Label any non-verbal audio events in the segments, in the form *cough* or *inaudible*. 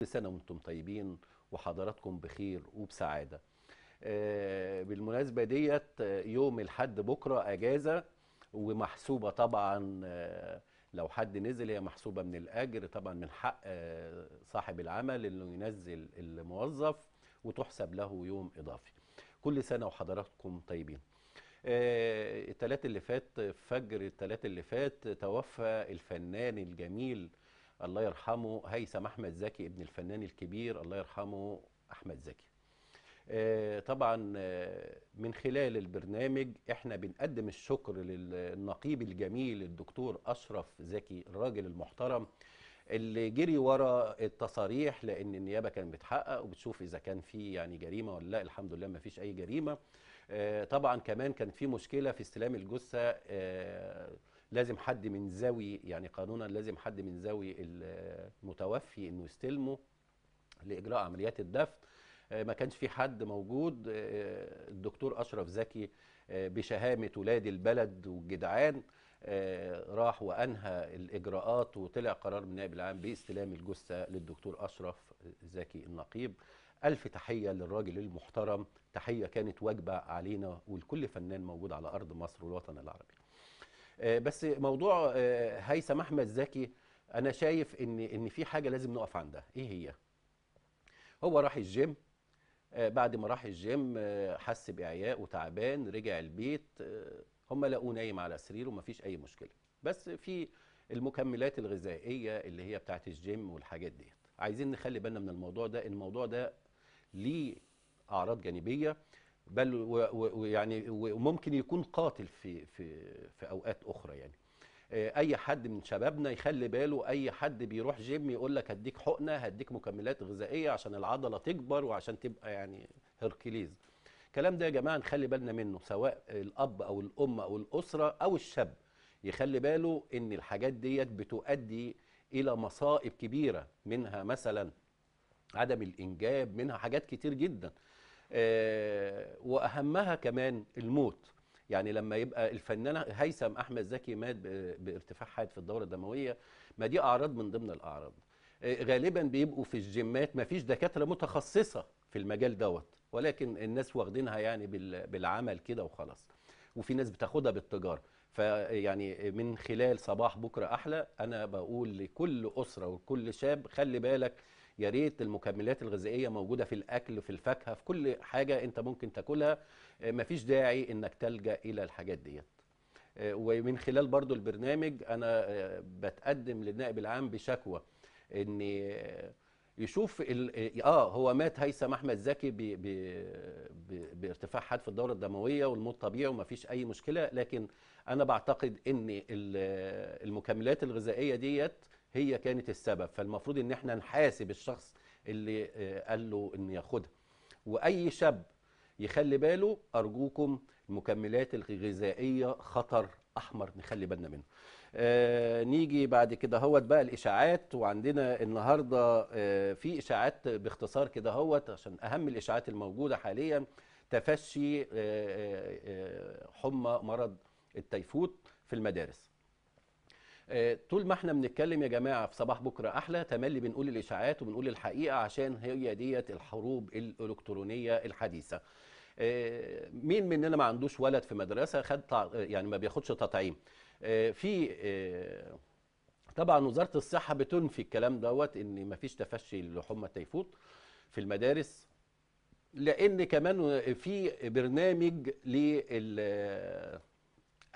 كل سنة وأنتم طيبين وحضراتكم بخير وبسعادة. آه، بالمناسبة ديت آه، يوم الحد بكرة أجازة ومحسوبة طبعا آه، لو حد نزل هي محسوبة من الأجر طبعا من حق صاحب العمل إنه ينزل الموظف وتحسب له يوم إضافي. كل سنة وحضراتكم طيبين. التلات اللي فات فجر التلات اللي فات توفى الفنان الجميل الله يرحمه هيثم أحمد زكي ابن الفنان الكبير الله يرحمه أحمد زكي. آه، طبعا آه، من خلال البرنامج إحنا بنقدم الشكر للنقيب الجميل الدكتور أشرف زكي الراجل المحترم اللي جري ورا التصاريح لأن النيابة كانت بتحقق وبتشوف إذا كان في يعني جريمة ولا لأ الحمد لله ما فيش أي جريمة. آه، طبعا كمان كان في مشكلة في استلام الجثة لازم حد من ذوي يعني قانونا لازم حد من ذوي المتوفي إنه يستلمه لإجراء عمليات الدفن. آه، ما كانش في حد موجود. آه، الدكتور أشرف زكي آه، بشهامة ولاد البلد والجدعان راح وأنهى الإجراءات وطلع قرار من النائب العام باستلام الجثة للدكتور أشرف زكي النقيب. ألف تحية للراجل المحترم. تحية كانت واجبة علينا ولكل فنان موجود على أرض مصر والوطن العربي. بس موضوع آه، هيثم أحمد زكي أنا شايف إن إن في حاجة لازم نقف عندها. إيه هي؟ هو راح الجيم آه، بعد ما راح الجيم آه، حس بإعياء وتعبان رجع البيت آه، هم لقوه نايم على سريره ومفيش أي مشكلة. بس في المكملات الغذائية اللي هي بتاعت الجيم والحاجات ديت. عايزين نخلي بالنا من الموضوع ده الموضوع ده ليه أعراض جانبية. بل ويعني وممكن يكون قاتل في في في أوقات أخرى يعني. آه، أي حد من شبابنا يخلي باله أي حد بيروح جيم يقول لك هديك حقنة هديك مكملات غذائية عشان العضلة تكبر وعشان تبقى يعني هركليز الكلام ده يا جماعة نخلي بالنا منه سواء الأب أو الأم أو الأسرة أو الشاب يخلي باله إن الحاجات ديت بتؤدي إلى مصائب كبيرة منها مثلا عدم الإنجاب منها حاجات كتير جدا. وأهمها كمان الموت. يعني لما يبقى الفنان هيثم أحمد زكي مات بارتفاع حاد في الدورة الدموية ما دي أعراض من ضمن الأعراض. آه، غالبا بيبقوا في الجيمات ما فيش دكاترة متخصصة في المجال دوت ولكن الناس واخدينها يعني بال- بالعمل كده وخلاص. وفي ناس بتاخدها بالتجارة. فيعني من خلال صباح بكرة أحلى أنا بقول لكل أسرة وكل شاب خلي بالك يا ريت المكملات الغذائية موجودة في الأكل في الفاكهة في كل حاجة أنت ممكن تاكلها. آه، مفيش داعي إنك تلجأ إلى الحاجات ديت. آه، ومن خلال برضو البرنامج أنا آه، بتقدم للنائب العام بشكوى إن يشوف ال- آه هو مات هيثم أحمد زكي ب- ب- ب- بارتفاع حاد في الدورة الدموية والموت طبيعي ومفيش أي مشكلة. لكن أنا بعتقد إن ال- المكملات الغذائية ديت هي كانت السبب. فالمفروض إن إحنا نحاسب الشخص اللي آه، قال له إن ياخدها. وأي شاب يخلي باله أرجوكم المكملات الغذائية خطر أحمر نخلي بالنا منه. آه نيجي بعد كده هوت بقى الإشاعات. وعندنا النهارده آه في إشاعات باختصار كده هوت عشان أهم الإشاعات الموجودة حاليا. تفشي آه آه آه، حمى مرض التيفود في المدارس. طول ما إحنا بنتكلم يا جماعة في صباح بكرة أحلى تملي بنقول الإشاعات وبنقول الحقيقة عشان هي ديت الحروب الإلكترونية الحديثة. آه، مين مننا ما عندوش ولد في مدرسة خد يعني ما بياخدش تطعيم. آه، في آه، طبعا وزارة الصحة بتنفي الكلام دوت إن ما فيش تفشي لحمى التيفود في المدارس لأن كمان في برنامج لل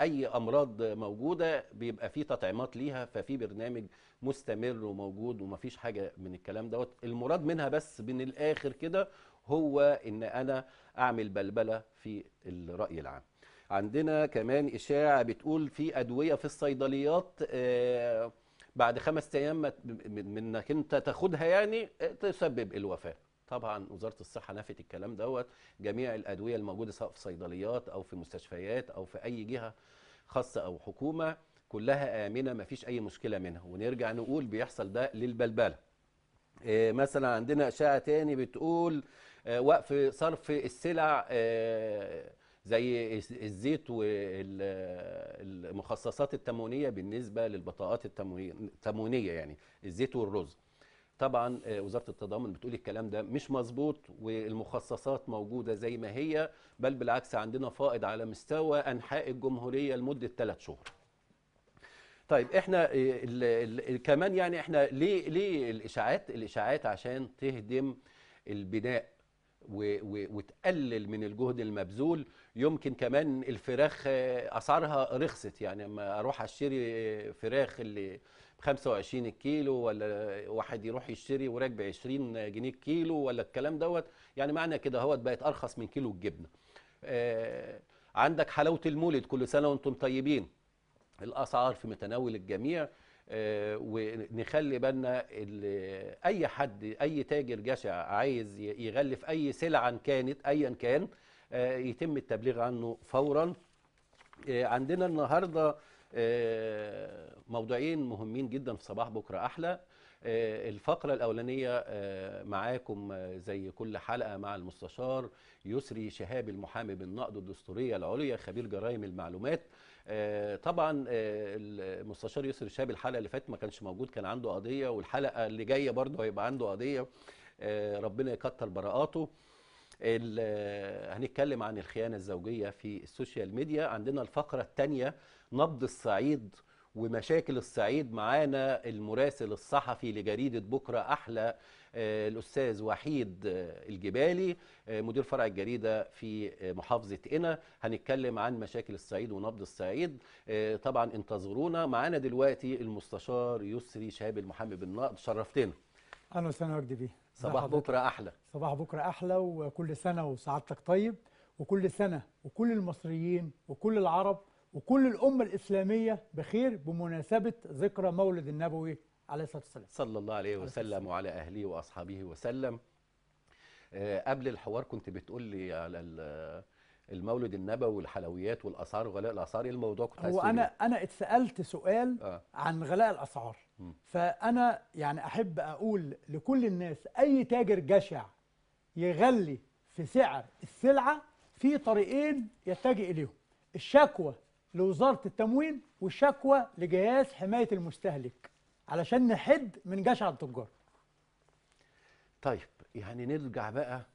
أي أمراض موجودة بيبقى فيه تطعيمات ليها ففي برنامج مستمر وموجود ومفيش حاجة من الكلام دوت. المراد منها بس من الآخر كده هو إن أنا أعمل بلبلة في الرأي العام. عندنا كمان إشاعة بتقول في أدوية في الصيدليات آه، بعد خمس أيام من إنك أنت تاخدها يعني آه، تسبب الوفاة. طبعا وزارة الصحة نفت الكلام دوت. جميع الأدوية الموجودة سواء في صيدليات أو في مستشفيات أو في أي جهة خاصة أو حكومة كلها آمنة ما فيش أي مشكلة منها. ونرجع نقول بيحصل ده للبلبلة. آه، مثلا عندنا اشاعه تاني بتقول آه، وقف صرف السلع آه، زي الز- الزيت والمخصصات التموينية بالنسبة للبطاقات التموينيه يعني الزيت والرز. طبعا آه، وزارة التضامن بتقول الكلام ده مش مظبوط والمخصصات موجودة زي ما هي بل بالعكس عندنا فائض على مستوى أنحاء الجمهورية لمدة ثلاث شهور. طيب إحنا آه، ال ال كمان يعني إحنا ليه ليه الإشاعات؟ الإشاعات عشان تهدم البناء وتقلل من الجهد المبذول يمكن كمان الفراخ آه، أسعارها رخصت يعني أما أروح أشتري فراخ اللي 25 الكيلو ولا واحد يروح يشتري وراك ب 20 جنيه الكيلو ولا الكلام دوت يعني معنى كده هوت بقت أرخص من كيلو الجبنة. آه، عندك حلاوة المولد كل سنة وأنتم طيبين. الأسعار في متناول الجميع آه، ونخلي بالنا ال- أي حد أي تاجر جشع عايز يغلف أي سلعة كانت ايا كان آه، يتم التبليغ عنه فورا آه، عندنا النهارده موضوعين مهمين جدا في صباح بكرة أحلى. آه، الفقرة الأولانية آه، معاكم آه، زي كل حلقة مع المستشار يسري شهاب المحامي بالنقد الدستورية العليا خبير جرائم المعلومات. آه، طبعا آه، المستشار يسري شهاب الحلقة اللي فاتت ما كانش موجود كان عنده قضية والحلقة اللي جاية برضه هيبقى عنده قضية. آه، ربنا يكتر براءاته. آه، هنتكلم عن الخيانة الزوجية في السوشيال ميديا. عندنا الفقرة الثانية نبض الصعيد ومشاكل الصعيد معانا المراسل الصحفي لجريدة بكرة أحلى آه، الأستاذ وحيد آه، الجبالي آه، مدير فرع الجريدة في محافظة قنا هنتكلم عن مشاكل الصعيد ونبض الصعيد. طبعا انتظرونا. معانا دلوقتي المستشار يسري شهاب المحامي بالنقد شرفتنا. أهلا وسهلا وجدي بيه صباح؟ بكرة أحلى. صباح بكرة أحلى وكل سنة وسعادتك طيب. وكل سنة وكل المصريين وكل العرب وكل الأمة الإسلامية بخير بمناسبة ذكرى مولد النبوي عليه الصلاة والسلام. صلى الله عليه الصلاة وسلم وعلى أهله وأصحابه وسلم. آه، قبل الحوار كنت بتقول لي على ال- المولد النبوي والحلويات والاسعار وغلاء الاسعار إيه الموضوع؟ كنت عايز هو أنا أنا اتسألت سؤال؟ آه. عن غلاء الاسعار مم. فأنا يعني أحب أقول لكل الناس أي تاجر جشع يغلي في سعر السلعة في طريقين يتجه إليهم. الشكوى لوزارة التموين والشكوى لجهاز حماية المستهلك علشان نحد من جشع التجار. طيب يعني نرجع بقى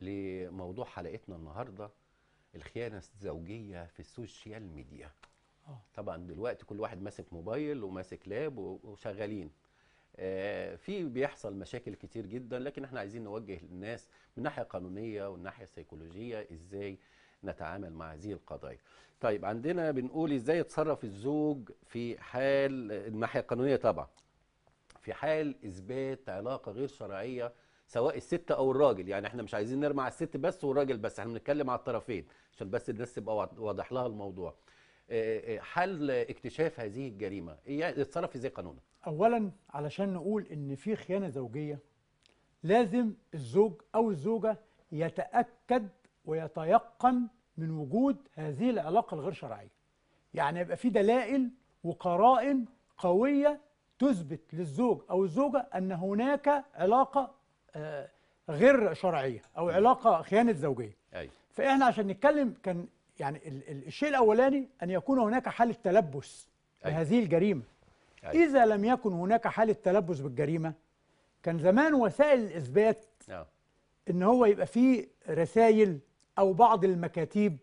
لموضوع حلقتنا النهارده الخيانة الزوجية في ال social media. آه. طبعا دلوقتي كل واحد ماسك موبايل وماسك lap وشغالين. آه، في بيحصل مشاكل كتير جدا لكن إحنا عايزين نوجه للناس من الناحيه القانونيه والناحيه السيكولوجيه إزاي نتعامل مع هذه القضايا. طيب عندنا بنقول إزاي يتصرف الزوج في حال الناحية القانونية طبعا في حال إثبات علاقة غير شرعية سواء الست أو الراجل. يعني إحنا مش عايزين نرمي على الست بس والراجل بس إحنا بنتكلم على الطرفين عشان بس الناس تبقى واض- واضح لها الموضوع. آه، آه، حل اكتشاف هذه الجريمة إيه يتصرف إزاي قانونا؟ اولا علشان نقول إن في خيانة زوجية لازم الزوج أو الزوجة يتأكد ويتيقن من وجود هذه العلاقة الغير شرعية. يعني يبقى في دلائل وقرائن قوية تثبت للزوج أو الزوجة أن هناك علاقة آه، غير شرعية أو علاقة خيانة زوجية. أيوه فإحنا عشان نتكلم كان يعني ال- ال- الشيء الأولاني أن يكون هناك حالة تلبس أيوة. بهذه الجريمة. أيوة. إذا لم يكن هناك حالة تلبس بالجريمة كان زمان وسائل الإثبات آه. إن هو يبقى فيه رسائل أو بعض المكاتيب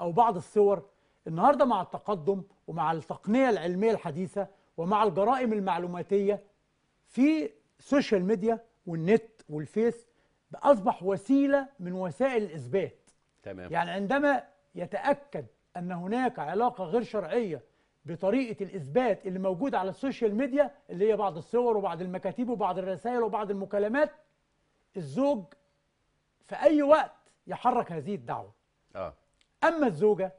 أو بعض الصور النهارده مع التقدم ومع التقنية العلمية الحديثة ومع الجرائم المعلوماتية في social media والنت والفيس اصبح وسيلة من وسائل الإثبات. تمام. يعني عندما يتأكد أن هناك علاقة غير شرعية بطريقة الإثبات اللي موجودة على ال social media اللي هي بعض الصور وبعض المكاتيب وبعض الرسائل وبعض المكالمات الزوج في أي وقت يحرك هذه الدعوى. آه. أما الزوجة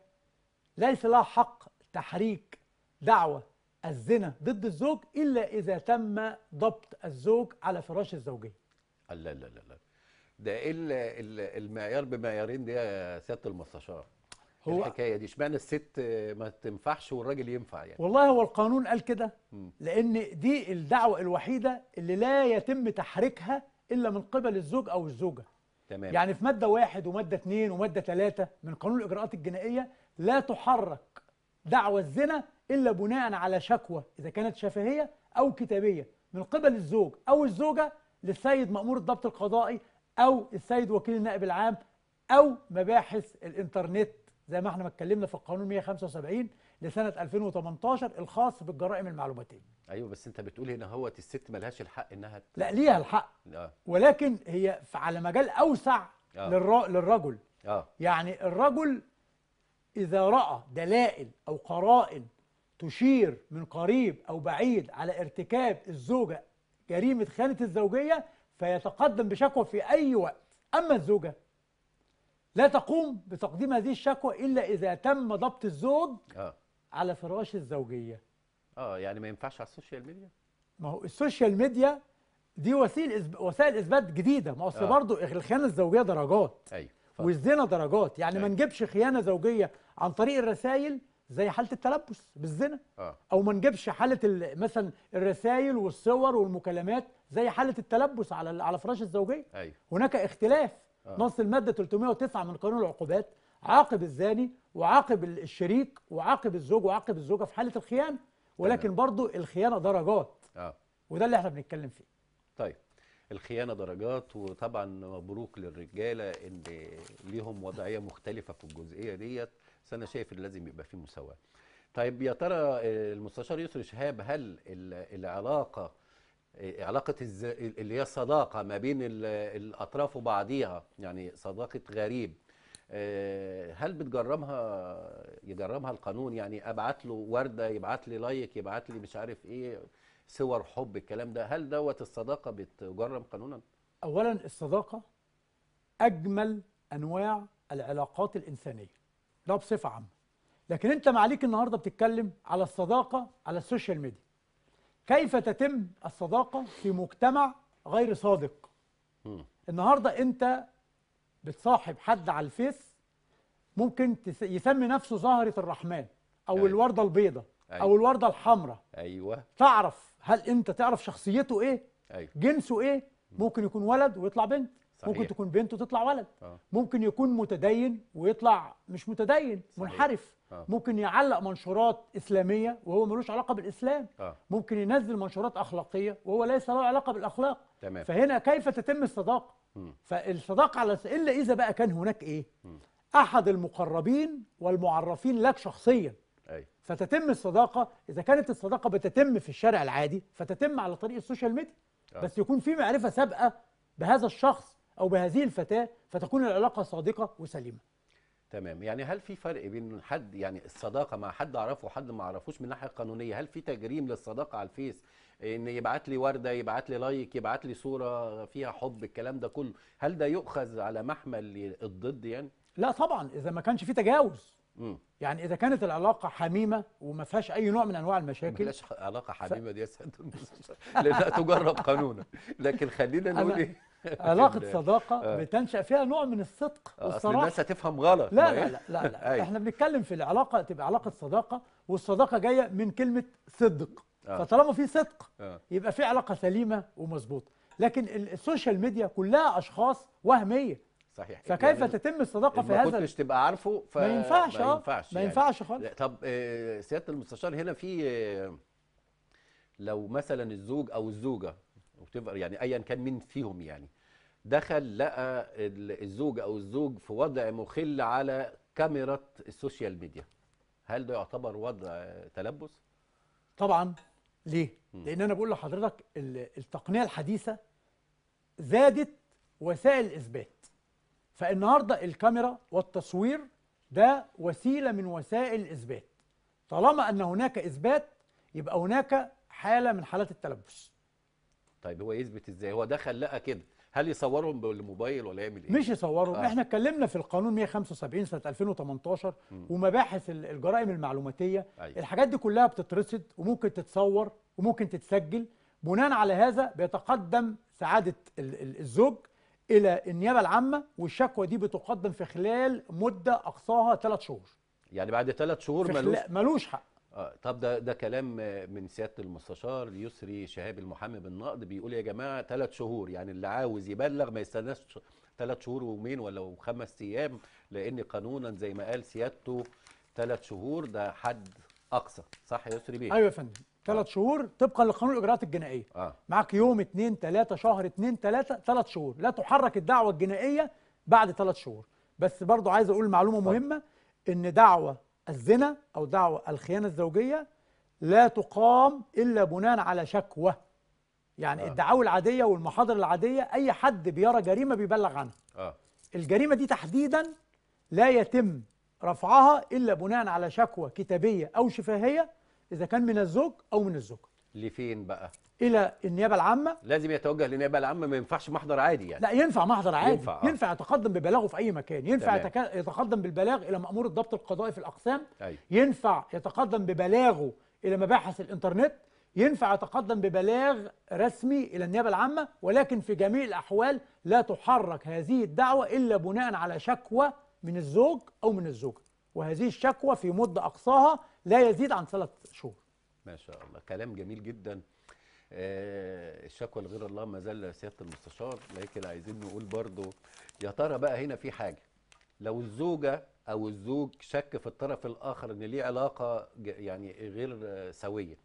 ليس لها حق تحريك دعوى الزنا ضد الزوج إلا إذا تم ضبط الزوج على فراش الزوجية. لا لا لا لا. ده إيه ال- ال- المعيار بمعيارين دي يا سيادة المستشار؟ هو الحكاية دي. اشمعنى الست ما تنفعش والراجل ينفع يعني؟ والله هو القانون قال كده. لأن دي الدعوة الوحيدة اللي لا يتم تحريكها إلا من قبل الزوج أو الزوجة. تمام. يعني في مادة واحد ومادة اثنين ومادة ثلاثة من قانون الإجراءات الجنائية لا تحرك دعوى الزنا إلا بناء على شكوى إذا كانت شفهية أو كتابية من قبل الزوج أو الزوجة للسيد مأمور الضبط القضائي أو السيد وكيل النائب العام أو مباحث الإنترنت. زي ما إحنا ما اتكلمنا في القانون 175 لسنة 2018 الخاص بالجرائم المعلوماتية. أيوه بس أنت بتقول هنا هوت الست ملهاش الحق إنها ت... لا ليها الحق. آه. ولكن هي على مجال أوسع آه. للر- للرجل. آه. يعني الرجل إذا رأى دلائل أو قرائن تشير من قريب أو بعيد على ارتكاب الزوجة جريمة خيانة الزوجية فيتقدم بشكوى في أي وقت. أما الزوجة لا تقوم بتقديم هذه الشكوى إلا إذا تم ضبط الزوج آه. على فراش الزوجية. آه يعني ما ينفعش على ال social media؟ ما هو ال social media دي وسيلة وسائل إثبات جديدة. ما أصل آه. برضه الخيانة الزوجية درجات. أيوه. والزنا درجات. يعني ما أيوة. نجيبش خيانة زوجية عن طريق الرسائل زي حالة التلبس بالزنا. آه. أو ما نجيبش حالة ال- مثلا الرسائل والصور والمكالمات زي حالة التلبس على على فراش الزوجية. أيوه. هناك اختلاف. آه. نص المادة 309 من قانون العقوبات. عاقب الزاني وعاقب ال- الشريك وعاقب الزوج وعاقب الزوجة في حالة الخيانة ولكن برضو الخيانة درجات. آه. وده اللي إحنا بنتكلم فيه. طيب الخيانة درجات وطبعا مبروك للرجالة إن ليهم وضعية مختلفة في الجزئية ديت بس أنا شايف إن لازم يبقى في مساواة. طيب يا ترى المستشار يسري شهاب هل ال- العلاقة علاقة. اللي هي الصداقة ما بين ال- الأطراف وبعضيها يعني صداقة غريب هل بتجرمها يجرمها القانون؟ يعني أبعت له وردة يبعت لي لايك يبعت لي مش عارف إيه صور حب الكلام ده. هل دوت الصداقة بتجرم قانونا؟ اولا الصداقة أجمل أنواع العلاقات الإنسانية ده بصفة عامة. لكن أنت معاليك النهارده بتتكلم على الصداقة على ال social media. كيف تتم الصداقة في مجتمع غير صادق. النهارده أنت بتصاحب حد على الفيس ممكن يسمي نفسه زهرة الرحمن أو أيوة. الوردة البيضاء أيوة. أو الوردة الحمراء. أيوه. تعرف هل أنت تعرف شخصيته إيه؟ أيوه. جنسه إيه؟ ممكن يكون ولد ويطلع بنت. صحيح. ممكن تكون بنت وتطلع ولد. آه. ممكن يكون متدين ويطلع مش متدين صحيح. منحرف. آه. ممكن يعلق منشورات إسلامية وهو ملوش علاقة بالإسلام. آه. ممكن ينزل منشورات أخلاقية وهو ليس له علاقة بالأخلاق. تمام. فهنا كيف تتم الصداقة. فالصداقة على إلا إذا بقى كان هناك إيه. أحد المقربين والمعرفين لك شخصيا. أيوه فتتم الصداقة إذا كانت الصداقة بتتم في الشارع العادي فتتم على طريق السوشيال ميديا. آه. بس يكون في معرفة سابقة بهذا الشخص أو بهذه الفتاة فتكون العلاقة صادقة وسليمة. تمام. يعني هل في فرق بين حد يعني الصداقة مع حد أعرفه وحد ما أعرفوش من الناحيه القانونيه هل في تجريم للصداقة على الفيس إن يبعت لي وردة يبعت لي like يبعت لي صورة فيها حب الكلام ده كله. هل ده يؤخذ على محمل الجد يعني؟ لا طبعا إذا ما كانش في تجاوز. امم يعني إذا كانت العلاقة حميمة وما فيهاش أي نوع من أنواع المشاكل. بلاش علاقة حميمة دي يا سياده لانها تجرب قانونا. لكن خلينا نقول إيه؟ علاقة *laughs* صداقة آه. بتنشأ فيها نوع من الصدق آه، والصراحة. الناس هتفهم غلط لا لا؟ لا لا, لا. إحنا بنتكلم في العلاقة تبقى علاقة صداقة والصداقة جاية من كلمة صدق. آه. فطالما في صدق آه. يبقى في علاقة سليمة ومظبوطة لكن ال- السوشيال ميديا كلها أشخاص وهمية صحيح فكيف يعني تتم الصداقة في ما هذا كنتش تبقى عارفه ف... ما ينفعش ما آه ينفعش ما يعني. ينفعش خالص طب آه، سيادة المستشار هنا في آه، لو مثلا الزوج أو الزوجة وتبقى يعني ايا كان مين فيهم يعني دخل لقى ال- الزوج أو الزوجة في وضع مخل على كاميرا ال social media هل ده يعتبر وضع آه، تلبس؟ طبعا ليه؟ مم. لأن أنا بقول لحضرتك ال- التقنية الحديثة زادت وسائل الإثبات. فالنهاردة الكاميرا والتصوير ده وسيلة من وسائل الإثبات. طالما أن هناك إثبات يبقى هناك حالة من حالات التلبس. طيب هو يثبت إزاي؟ هو دخل لقى كده. هل يصورهم بالموبايل ولا يعمل إيه؟ مش يصوروا آه. إحنا اتكلمنا في القانون 175 سنة 2018 مم. ومباحث ال- الجرائم المعلوماتية أيوة. الحاجات دي كلها بتترصد وممكن تتصور وممكن تتسجل بناء على هذا بيتقدم سعادة ال- ال- الزوج إلى النيابة العامة والشكوى دي بتقدم في خلال مدة أقصاها ثلاث شهور يعني بعد ثلاث شهور ملوش ملوش حق آه طب ده ده كلام آه، من سيادة المستشار يسري شهاب المحامي بالنقد بيقول يا جماعة ثلاث شهور يعني اللي عاوز يبلغ ما يستناش ثلاث شهور ويومين ولا وخمس أيام لأن قانونا زي ما قال سيادته ثلاث شهور ده حد أقصى صح يا يسري بيه؟ أيوه يا فندم. ثلاث شهور طبقا لقانون الإجراءات الجنائية. آه. معاك يوم اتنين تلاتة شهر اتنين تلاتة ثلاث شهور. لا تحرك الدعوة الجنائية بعد ثلاث شهور. بس برضو عايز أقول معلومة اتفضل. مهمة إن دعوة الزنا أو دعوة الخيانة الزوجية لا تقام إلا بناء على شكوى. يعني آه. الدعاوى العادية والمحاضر العادية أي حد بيرى جريمة بيبلغ عنها. آه. الجريمة دي تحديدا لا يتم رفعها إلا بناء على شكوى كتابية أو شفاهية إذا كان من الزوج أو من الزوجة. لفين بقى؟ إلى النيابة العامة؟ لازم يتوجه للنيابة العامة ما ينفعش محضر عادي يعني. لا ينفع محضر عادي. ينفع، آه. ينفع يتقدم ببلاغه في أي مكان. ينفع تمام. يتقدم بالبلاغ إلى مأمور الضبط القضائي في الأقسام. أيوه ينفع يتقدم ببلاغه إلى مباحث الإنترنت. ينفع يتقدم ببلاغ رسمي إلى النيابة العامة. ولكن في جميع الأحوال لا تحرك هذه الدعوة إلا بناء على شكوى من الزوج أو من الزوجة. وهذه الشكوى في مدة أقصاها لا يزيد عن ثلاث شهور. ما شاء الله. كلام جميل جدا. الشكوى لغير الله ما زال سيادة المستشار لكن عايزين نقول برضو يا ترى بقى هنا في حاجة. لو الزوجة أو الزوج شك في الطرف الآخر إن ليه علاقة يعني غير آه، سوية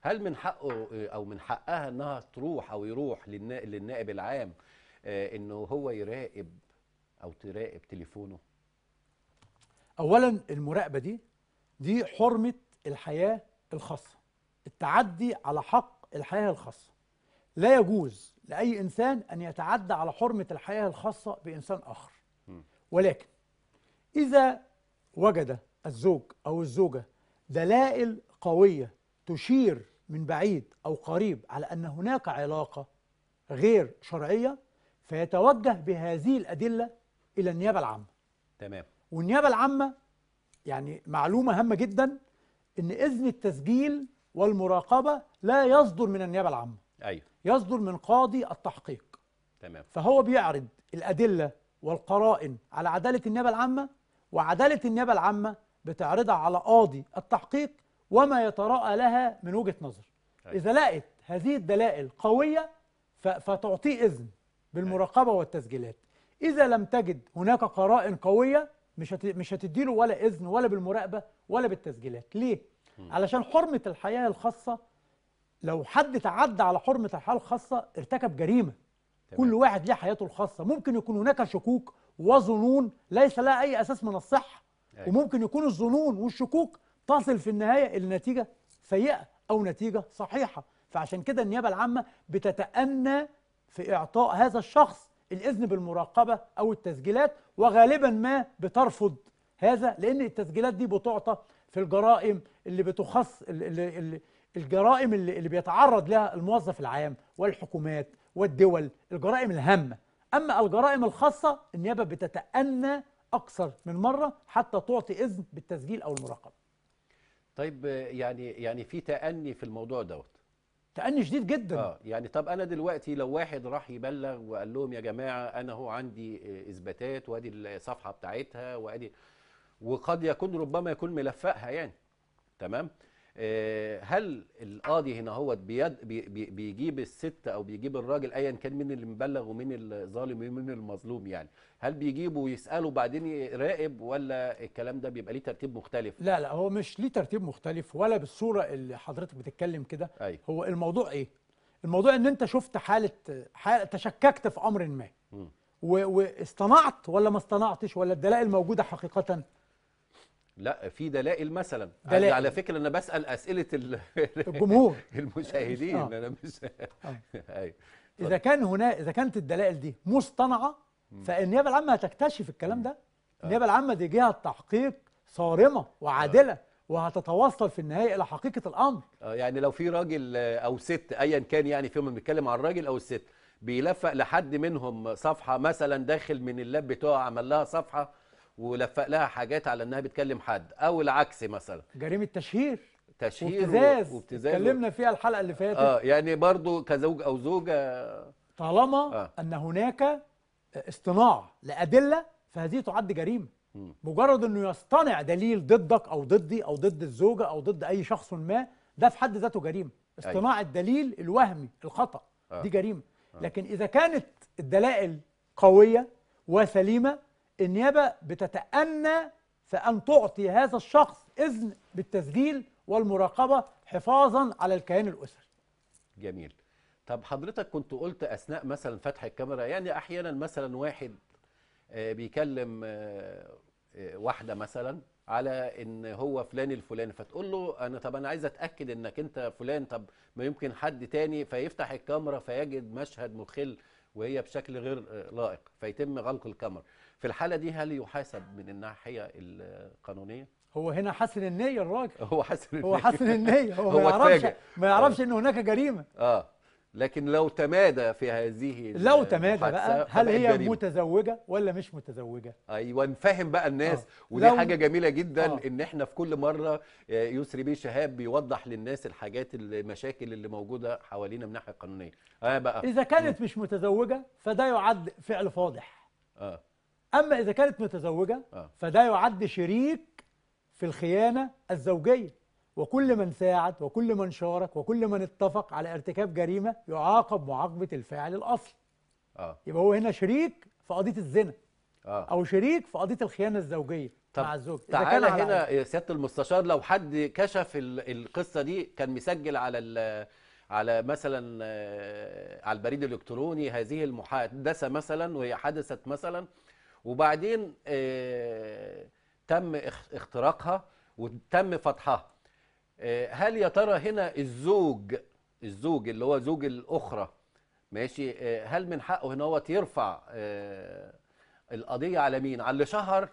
هل من حقه آه، أو من حقها إنها تروح أو يروح للنا- للنائب العام آه، إنه هو يراقب أو تراقب تليفونه؟ اولا المراقبة دي دي حرمة الحياة الخاصة التعدي على حق الحياة الخاصة. لا يجوز لأي إنسان أن يتعدى على حرمة الحياة الخاصة بإنسان آخر. م. ولكن إذا وجد الزوج أو الزوجة دلائل قوية تشير من بعيد أو قريب على أن هناك علاقة غير شرعية فيتوجه بهذه الأدلة إلى النيابة العامة. تمام. والنيابة العامة يعني معلومة هامة جدا إن إذن التسجيل والمراقبة لا يصدر من النيابة العامة. أيوه. يصدر من قاضي التحقيق. تمام. فهو بيعرض الأدلة والقرائن على عدالة النيابة العامة وعدالة النيابة العامة بتعرضها على قاضي التحقيق وما يتراءى لها من وجهة نظر. أيوة. إذا لقت هذه الدلائل قوية ف- فتعطيه إذن بالمراقبة والتسجيلات. إذا لم تجد هناك قرائن قوية مش. مش هتديله ولا إذن ولا بالمراقبة ولا بالتسجيلات. ليه؟ علشان حرمة الحياة الخاصة لو حد تعدى على حرمة الحياة الخاصة ارتكب جريمة تمام. كل واحد ليه حياته الخاصة ممكن يكون هناك شكوك وظنون ليس لها أي أساس من الصحة أيوة. وممكن يكون الظنون والشكوك تصل في النهاية إلى نتيجة سيئة أو نتيجة صحيحة فعشان كده النيابة العامة بتتأنى في إعطاء هذا الشخص الإذن بالمراقبة أو التسجيلات وغالبا ما بترفض هذا لأن التسجيلات دي بتعطى في الجرائم اللي بتخص اللي اللي الجرائم اللي, اللي بيتعرض لها الموظف العام والحكومات والدول الجرائم الهامة. أما الجرائم الخاصة النيابة بتتأنى أكثر من مرة حتى تعطي إذن بالتسجيل أو المراقبة. طيب يعني يعني في تأني في الموضوع دوت؟ تأني شديد جدا. آه يعني طب أنا دلوقتي لو واحد راح يبلغ وقال لهم يا جماعة أنا هو عندي إثباتات وأدي الصفحة بتاعتها وأدي وقد يكون ربما يكون ملفقها يعني. تمام؟ آه، هل القاضي هنا هو بيد بي بي بيجيب الست أو بيجيب الراجل ايا كان مين اللي مبلغ ومين الظالم ومين المظلوم يعني؟ هل بيجيبه ويسأله وبعدين يراقب ولا الكلام ده بيبقى ليه ترتيب مختلف؟ لا لا هو مش ليه ترتيب مختلف ولا بالصورة اللي حضرتك بتتكلم كده. أيوه. هو الموضوع إيه؟ الموضوع إن أنت شفت حالة حالة تشككت في أمر ما. و- واصطنعت ولا ما اصطنعتش ولا الدلائل موجودة حقيقة لا في دلائل مثلا. دلائل. على فكرة أنا بسأل أسئلة ال- *laughs* الجمهور. المشاهدين. آه. أنا مش آه. *laughs* أيوه. إذا كان هنا إذا كانت الدلائل دي مصطنعة فالنيابة العامة هتكتشف الكلام ده. النيابة العامة دي جهة تحقيق صارمة وعادلة وهتتوصل في النهاية إلى حقيقة الأمر. آه، يعني لو في راجل آه، أو ست ايا كان يعني فيهم بنتكلم عن الراجل أو الست بيلفق لحد منهم صفحة مثلا داخل من اللاب بتوعه عمل لها صفحة ولفق لها حاجات على إنها بتكلم حد أو العكس مثلا. جريمة تشهير. تشهير وابتزاز. وابتزاز. اتكلمنا فيها الحلقة اللي فاتت. آه يعني برضو كزوج أو زوجة. طالما آه. أن هناك اصطناع لأدلة فهذه تعد جريمة. مجرد إنه يصطنع دليل ضدك أو ضدي أو ضد الزوجة أو ضد أي شخص ما ده في حد ذاته جريمة. اصطناع الدليل الوهمي الخطأ آه. دي جريمة. لكن إذا كانت الدلائل قوية وسليمة النيابة بتتأنى في أن تعطي هذا الشخص إذن بالتسجيل والمراقبة حفاظا على الكيان الأسري. جميل. طب حضرتك كنت قلت أثناء مثلا فتح الكاميرا يعني أحيانا مثلا واحد آه، بيكلم آه، آه، واحدة مثلا على إن هو فلان الفلاني فتقول له أنا طب أنا عايز أتأكد إنك أنت فلان طب ما يمكن حد تاني فيفتح الكاميرا فيجد مشهد مخل وهي بشكل غير آه، لائق فيتم غلق الكاميرا. في الحالة دي هل يحاسب من الناحية القانونية؟ هو هنا حسن النية الراجل. *laughs* هو حسن هو حسن النية. هو, *laughs* هو ما يعرفش. ما يعرفش ان هناك جريمة. آه. لكن لو تمادى في هذه لو تمادى بقى هل هي جريمة. متزوجة ولا مش متزوجة أيوه نفهم بقى الناس آه. ودي لو- حاجة جميلة جدا آه. إن إحنا في كل مرة آه، يسري بيه شهاب بيوضح للناس الحاجات المشاكل اللي موجودة حوالينا من الناحيه القانونيه آه بقى إذا كانت مش متزوجة فده يعد فعل فاضح آه أما إذا كانت متزوجة آه. فده يعد شريك في الخيانة الزوجية وكل من ساعد وكل من شارك وكل من اتفق على ارتكاب جريمة يعاقب معاقبة الفاعل الاصلي آه. يبقى هو هنا شريك في قضية الزنا. آه. أو شريك في قضية الخيانة الزوجية طب مع الزوج. إذا تعالى هنا يا سيادة المستشار لو حد كشف ال- القصة دي كان مسجل على ال- على مثلا آه، على البريد الإلكتروني هذه المحادثه مثلا وهي حدثت مثلا وبعدين آه، تم اخ- اختراقها وتم فتحها. آه، هل يا ترى هنا الزوج الزوج اللي هو زوج الأخرى ماشي آه، هل من حقه هنا هو يرفع آه، القضية على مين؟ على اللي شهر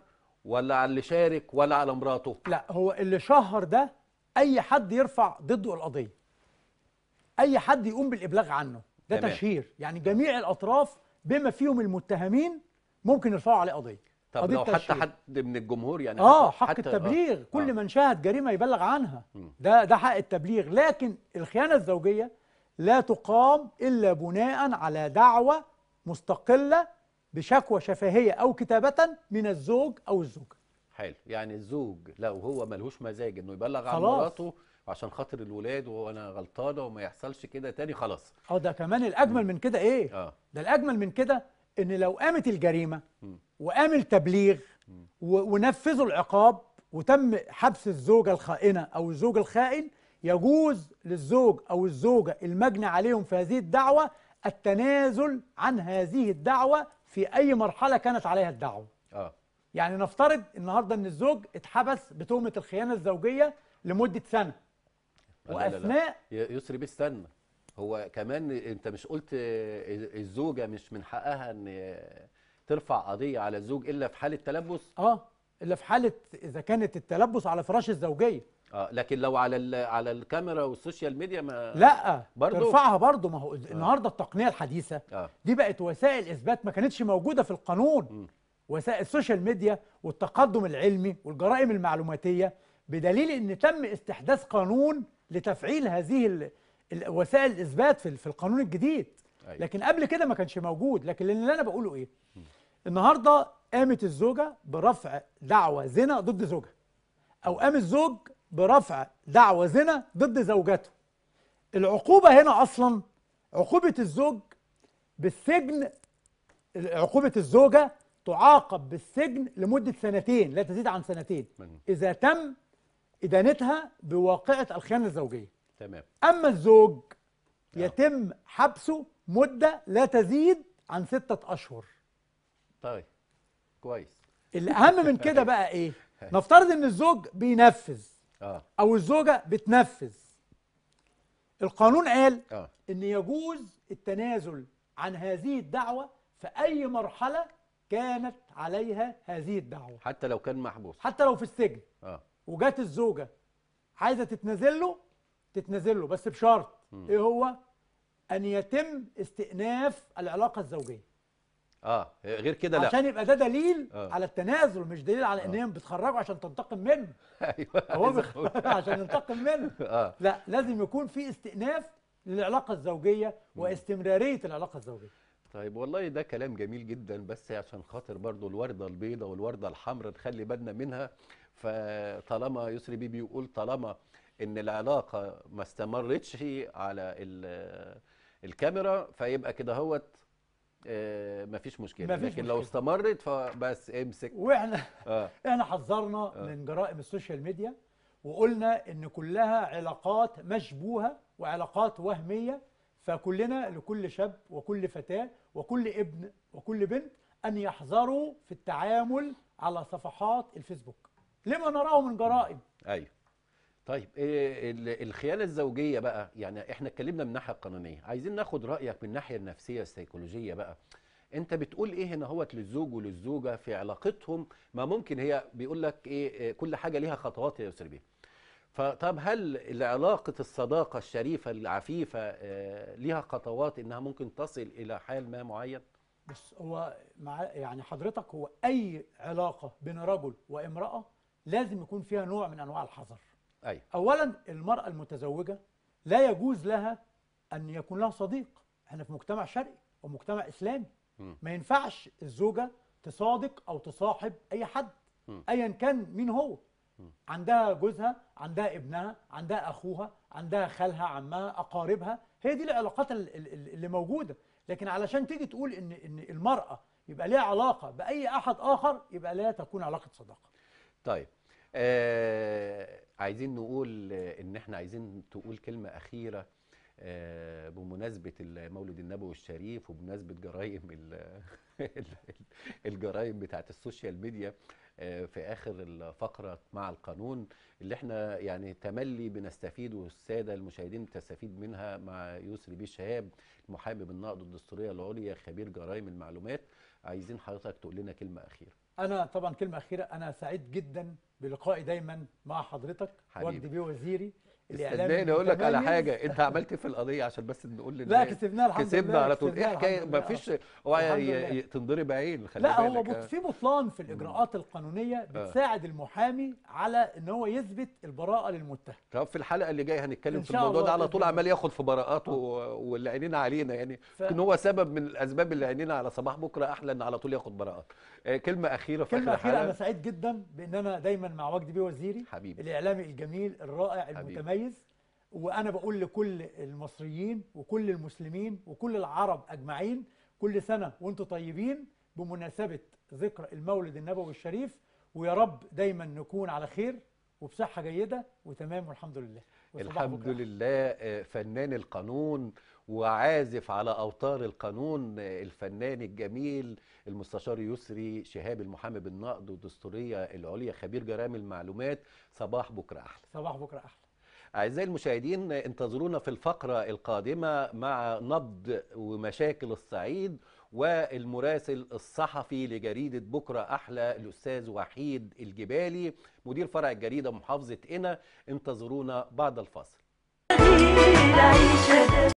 ولا على اللي شارك ولا على مراته؟ لا هو اللي شهر ده أي حد يرفع ضده القضية. أي حد يقوم بالإبلاغ عنه. ده تمام. تشهير. يعني جميع الأطراف بما فيهم المتهمين ممكن يرفعوا عليه قضية. طب لو حتى. حد من الجمهور يعني آه حق حتى التبليغ كل آه. من شاهد جريمة يبلغ عنها. ده ده حق التبليغ لكن الخيانة الزوجية لا تقام إلا بناء على دعوة مستقلة بشكوى شفهية أو كتابة من الزوج أو الزوجة حلو يعني الزوج لو هو ملهوش مزاج إنه يبلغ عن. مراته عشان خاطر الولاد وأنا غلطانة وما يحصلش كده تاني خلاص آه ده كمان الأجمل من كده إيه آه ده الأجمل من كده إن لو قامت الجريمة مم. وقام التبليغ و- ونفذوا العقاب وتم حبس الزوجة الخائنة أو الزوج الخائن. يجوز للزوج أو الزوجة المجني عليهم في هذه الدعوة التنازل عن هذه الدعوة في أي مرحلة كانت عليها الدعوة. آه. يعني نفترض النهارده إن الزوج اتحبس بتهمة الخيانة الزوجية لمدة سنة. لا لا لا. يسري استنى هو كمان أنت مش قلت آه، الزوجة مش من حقها آه، ترفع قضية على الزوج إلا في حالة تلبس؟ آه إلا في حالة إذا كانت التلبس على فراش الزوجية. آه لكن لو على على الكاميرا وال social media ما لا برضو؟ ترفعها برضو. ما هو النهارده التقنية الحديثة آه. دي بقت وسائل إثبات ما كانتش موجودة في القانون. مم. وسائل ال social media والتقدم العلمي والجرائم المعلوماتية بدليل إن تم استحداث قانون لتفعيل هذه وسائل الاثبات في ال- في القانون الجديد. أيوة. لكن قبل كده ما كانش موجود. لكن اللي أنا بقوله إيه؟ النهارده قامت الزوجة برفع دعوى زنا ضد زوجها أو قام الزوج برفع دعوى زنا ضد زوجته. العقوبة هنا أصلا عقوبة الزوج بالسجن عقوبة الزوجة تعاقب بالسجن لمدة سنتين لا تزيد عن سنتين. إذا تم إدانتها بواقعة الخيانة الزوجية. تمام. أما الزوج آه. يتم حبسه مدة لا تزيد عن ستة أشهر. طيب كويس. الأهم من *laughs* كده بقى إيه؟ نفترض إن الزوج بينفذ آه. أو الزوجة بتنفذ. القانون قال آه. إن يجوز التنازل عن هذه الدعوة في أي مرحلة كانت عليها هذه الدعوة. حتى لو كان محبوس. حتى لو في السجن. آه. وجات الزوجة عايزة تتنازل له تتنازل له بس بشرط. إيه هو؟ أن يتم استئناف العلاقة الزوجية. آه غير كده لا. عشان يبقى ده دليل آه. على التنازل مش دليل على إن هي بتخرجه عشان تنتقم منه. *laughs* أيوه هو أقول. *laughs* عشان ينتقم منه. آه. لا لازم يكون في استئناف للعلاقة الزوجية واستمرارية العلاقة الزوجية. طيب والله ده كلام جميل جدا بس عشان خاطر برضو الوردة البيضاء والوردة الحمراء نخلي بالنا منها. فطالما يسري بيه بيقول طالما إن العلاقة ما استمرتش على ال- الكاميرا فيبقى كده هوت آه، مفيش مشكلة. مفيش لكن لو مشكلة. استمرت فبس امسك. وإحنا آه. *laughs* إحنا حذرنا آه. من جرائم ال social media وقلنا إن كلها علاقات مشبوهة وعلاقات وهمية فكلنا لكل شاب وكل فتاة وكل ابن وكل بنت أن يحذروا في التعامل على صفحات الفيسبوك. لما نراه من جرائم. أيوه. طيب إيه ال- الخيانه الزوجية بقى يعني إحنا اتكلمنا من الناحيه القانونية عايزين ناخد رأيك من الناحيه النفسية السيكولوجية بقى. أنت بتقول إيه هنا هوت للزوج وللزوجة في علاقتهم؟ ما ممكن هي بيقول لك إيه إيه، كل حاجة ليها خطوات يا يسر بيه فطب هل علاقة الصداقة الشريفة العفيفة آه، ليها خطوات إنها ممكن تصل إلى حال ما معين؟ بس هو مع يعني حضرتك هو أي علاقة بين رجل وامرأة لازم يكون فيها نوع من أنواع الحذر. أيوه اولا المرأة المتزوجة لا يجوز لها أن يكون لها صديق. إحنا في مجتمع شرقي ومجتمع إسلامي. مم. ما ينفعش الزوجة تصادق أو تصاحب أي حد. ايا كان مين هو. مم. عندها جوزها عندها ابنها عندها أخوها عندها خالها عمها أقاربها. هي دي العلاقات ال- ال- ال- اللي موجودة. لكن علشان تيجي تقول ان إن المرأة يبقى ليها علاقة بأي أحد آخر يبقى لا تكون علاقة صداقة. طيب. آه عايزين نقول إن إحنا عايزين تقول كلمة أخيرة آه بمناسبة المولد النبوي الشريف وبمناسبة جرائم ال- *laughs* ال- الجرائم بتاعت ال social media آه في آخر الفقرة مع القانون اللي إحنا يعني تملي بنستفيد والسادة المشاهدين بتستفيد منها مع يسري بيه شهاب المحامي بالنقض الدستورية العليا خبير جرائم المعلومات. عايزين حضرتك تقول لنا كلمة أخيرة. أنا طبعا كلمة أخيرة أنا سعيد جدا بلقائي دايما مع حضرتك حبيبي. وجدي بيه وزيري استناني أقول لك على المتميز. حاجة أنت عملت إيه في القضية عشان بس نقول لا للناس كسبناها الحمد كسبنا لله على طول. إيه حكاية؟ ما. فيش اوعى تنضرب عين خلي لا هو بط- آه. في بطلان في الإجراءات القانونية بتساعد المحامي على إن هو يثبت البراءة للمتهم. طب في الحلقة اللي جاية هنتكلم في الموضوع ده على طول. عمال ياخد في براءات و- واللي عينينا علينا يعني. يمكن هو سبب من الأسباب اللي عينينا على صباح بكرة أحلى إن على طول ياخد براءات. آه، كلمة أخيرة في كلمة أخيرة أنا سعيد جدا بإن أنا دايما مع وجدي بيه وزيري حبيبي. الإعلامي الجميل الرائع حبيبي. المتميز وأنا بقول لكل المصريين وكل المسلمين وكل العرب أجمعين كل سنة وأنتم طيبين بمناسبة ذكرى المولد النبوي الشريف ويا رب دايما نكون على خير وبصحة جيدة وتمام والحمد لله. الحمد بكرة. لله فنان القانون وعازف على أوتار القانون الفنان الجميل المستشار يسري شهاب المحامي بالنقد والدستوريه العليا خبير جرائم المعلومات. صباح بكرة أحلى. صباح بكرة أحلى. أعزائي المشاهدين انتظرونا في الفقرة القادمة مع نبض ومشاكل الصعيد والمراسل الصحفي لجريدة بكرة أحلى الأستاذ وحيد الجبالي مدير فرع الجريدة محافظة قنا انتظرونا بعد العيشة